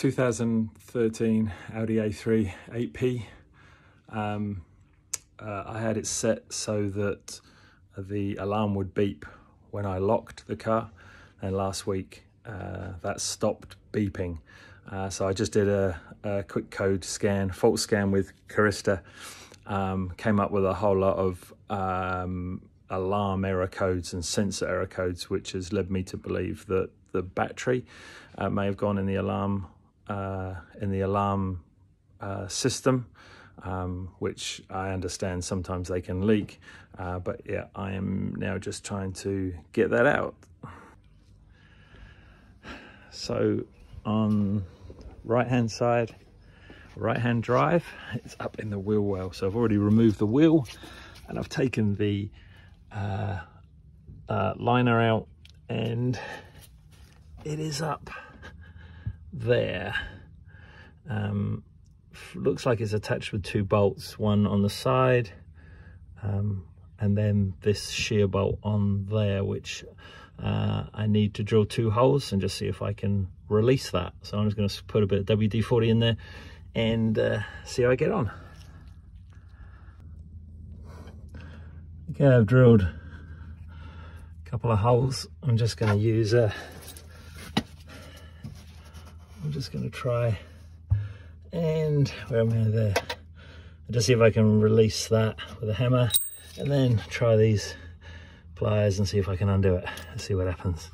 2013 Audi A3 8P. Um, uh, I had it set so that the alarm would beep when I locked the car and last week uh, that stopped beeping. Uh, so I just did a, a, quick code scan, fault scan with Carista, um, came up with a whole lot of um, alarm error codes and sensor error codes, which has led me to believe that the battery uh, may have gone in the alarm in the alarm uh, system, um, which I understand sometimes they can leak. Uh, but yeah, I am now just trying to get that out. So on right hand side, right hand drive, it's up in the wheel well. So I've already removed the wheel and I've taken the uh, uh, liner out and it is up there. Um, looks like it's attached with two bolts, one on the side, um, and then this shear bolt on there, which uh, I need to drill two holes and just see if I can release that. So I'm just going to put a bit of WD-40 in there and uh, see how I get on. Okay, I've drilled a couple of holes. I'm just going to use a I'm just going to try and where am I there? Just see if I can release that with a hammer and then try these pliers and see if I can undo it and see what happens.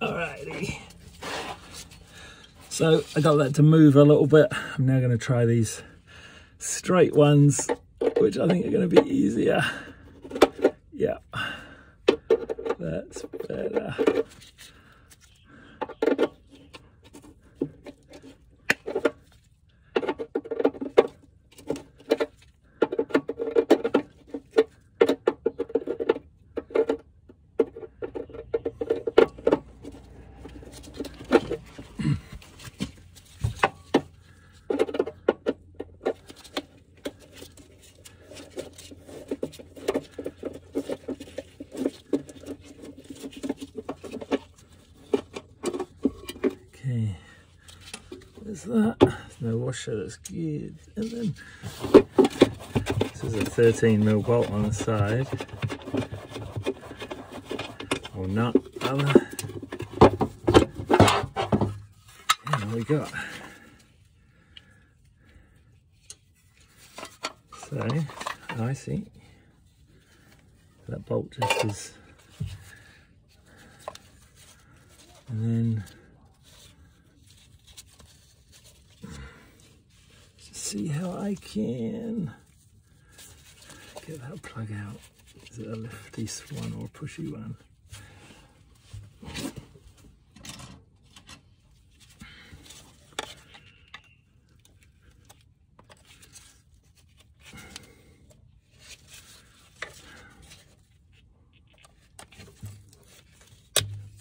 Alrighty. So I got that to move a little bit. I'm now going to try these straight ones, which I think are going to be easier. Yeah. That's better. That. No washer, that's good. And then this is a 13 mil bolt on the side. Or not. Other. And we got. So, I see. That bolt just is. And then see how I can get that plug out. Is it a lifty one or a pushy one?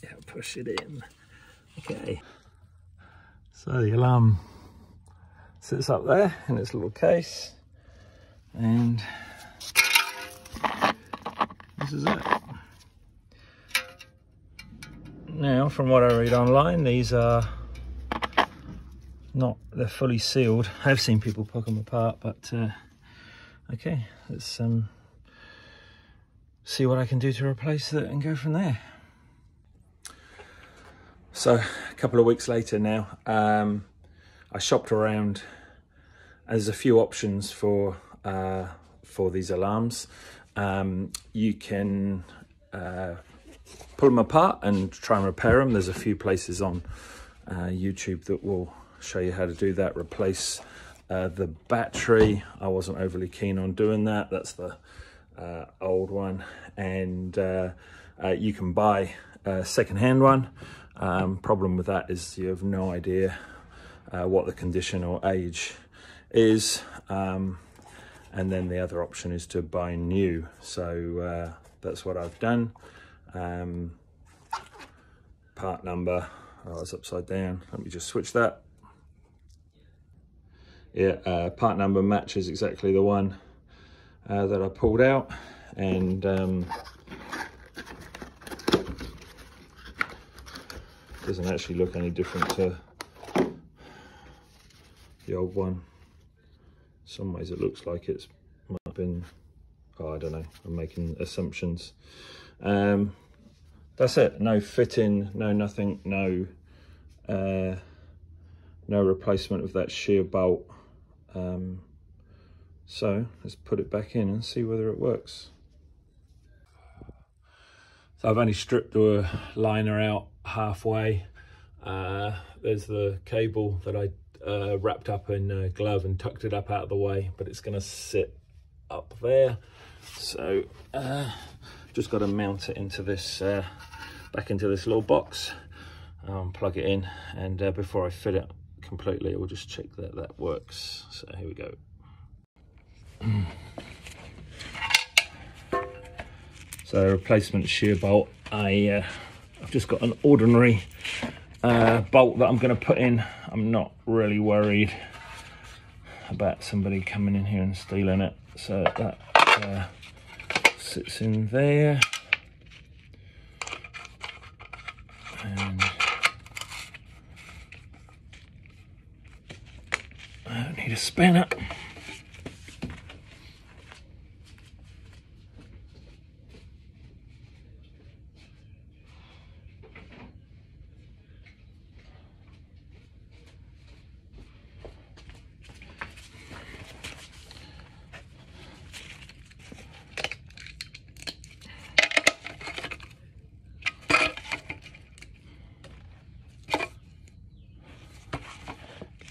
Yeah, push it in. Okay. So the alarm sits up there in its little case and this is it. Now, from what I read online, these are not, they're fully sealed. I've seen people poke them apart, but uh, okay, let's um, see what I can do to replace it and go from there. So, a couple of weeks later now, um, I shopped around there's a few options for uh, for these alarms. Um, you can uh, pull them apart and try and repair them. There's a few places on uh, YouTube that will show you how to do that. Replace uh, the battery. I wasn't overly keen on doing that. That's the uh, old one. And uh, you can buy a second-hand one. Um, problem with that is you have no idea what the condition or age is. Um, and then the other option is to buy new. So uh, that's what I've done. Um, part number, oh, it's upside down. Let me just switch that. Yeah, uh, part number matches exactly the one uh, that I pulled out. And um, doesn't actually look any different to the old one. Some ways it looks like it's might have been, oh, I don't know, I'm making assumptions. Um, that's it, no fitting, no nothing, no uh, no replacement of that shear bolt. Um, so let's put it back in and see whether it works. So I've only stripped the liner out halfway. Uh, there's the cable that I uh, wrapped up in a glove and tucked it up out of the way, but it's gonna sit up there. So uh, just got to mount it into this, uh, back into this little box, um, plug it in, and uh, before I fit it completely, we'll just check that that works. So here we go. so replacement shear bolt. I uh, I've just got an ordinary uh, bolt that I'm going to put in. I'm not really worried about somebody coming in here and stealing it. So that uh, sits in there. And I don't need a spanner.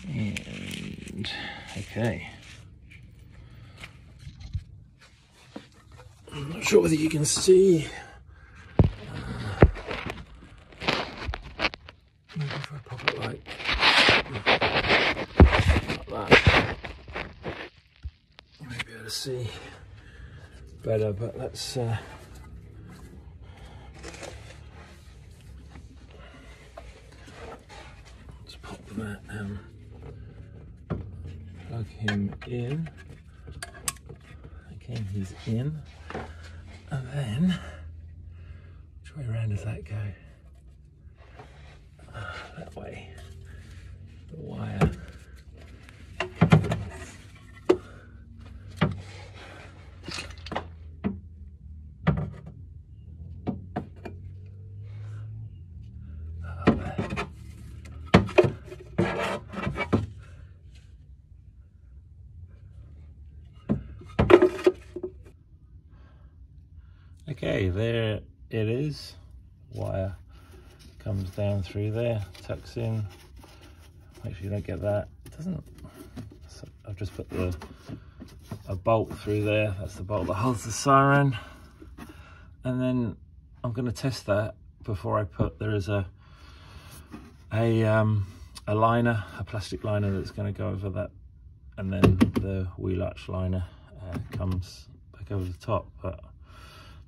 And okay. I'm not sure whether you can see. Uh, maybe if I pop it like, like that, you may be able to see better, but let's uh, let's pop that um, plug him in. Okay, he's in. And then, which way around does that go? Ah, that way. The wire. Okay, there it is. Wire comes down through there, tucks in. Make sure you don't get that. It doesn't. I've just put the a bolt through there. That's the bolt that holds the siren. And then I'm going to test that before I put. There is a a um, a liner, a plastic liner that's going to go over that, and then the wheel arch liner uh, comes back over the top. But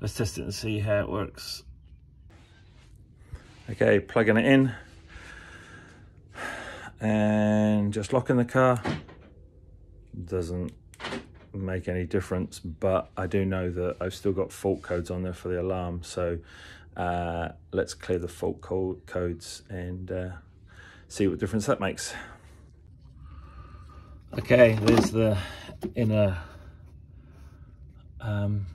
let's test it and see how it works. Okay, plugging it in. And just locking the car. Doesn't make any difference but I do know that I've still got fault codes on there for the alarm. So uh, let's clear the fault code codes and uh, see what difference that makes. Okay there's the inner um,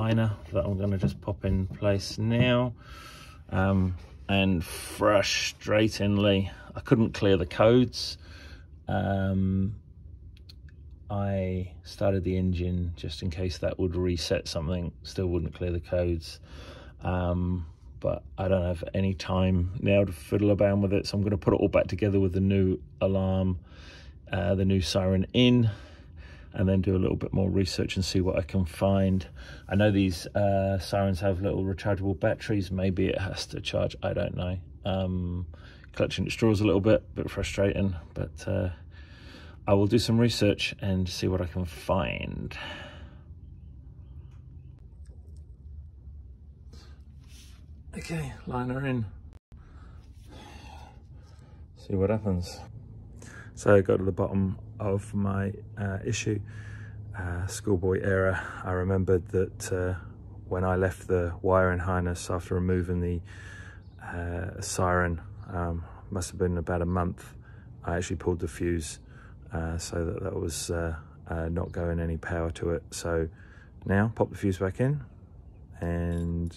liner that I'm going to just pop in place now. Um, and frustratingly I couldn't clear the codes. Um, I started the engine just in case that would reset something. Still wouldn't clear the codes. Um, but I don't have any time now to fiddle around with it so I'm going to put it all back together with the new alarm uh, the new siren in and then do a little bit more research and see what I can find. I know these uh, sirens have little rechargeable batteries. Maybe it has to charge. I don't know. Um, clutching at straws a little bit, bit frustrating, but uh, I will do some research and see what I can find. Okay, liner in. See what happens. So I got to the bottom of my uh, issue, uh, schoolboy era, I remembered that uh, when I left the wiring harness after removing the uh, siren. Um, must have been about a month. I actually pulled the fuse uh, so that that was uh, not going any power to it. So now pop the fuse back in and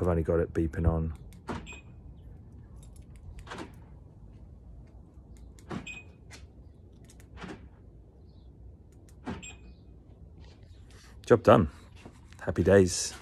I've only got it beeping on. Job done. Happy days.